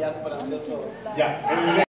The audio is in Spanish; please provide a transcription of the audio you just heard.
ya, súper ansioso. Ya.